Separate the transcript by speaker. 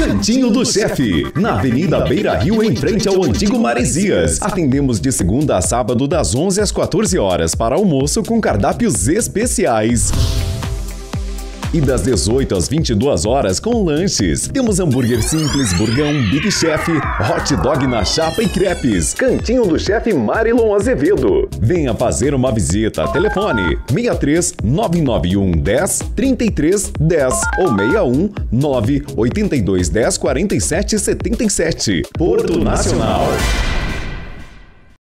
Speaker 1: Cantinho do Chefe, na Avenida Beira Rio, em frente ao antigo Maresias. Atendemos de segunda a sábado, das 11 às 14 horas, para almoço com cardápios especiais e das 18 às 22 horas com lanches. Temos hambúrguer simples, burgão, Big Chef, hot dog na chapa e crepes. Cantinho do Chefe Marilon Azevedo. Venha fazer uma visita. Telefone 63 991 10 33 10 ou 61 9 82 10 47 77. Porto Nacional.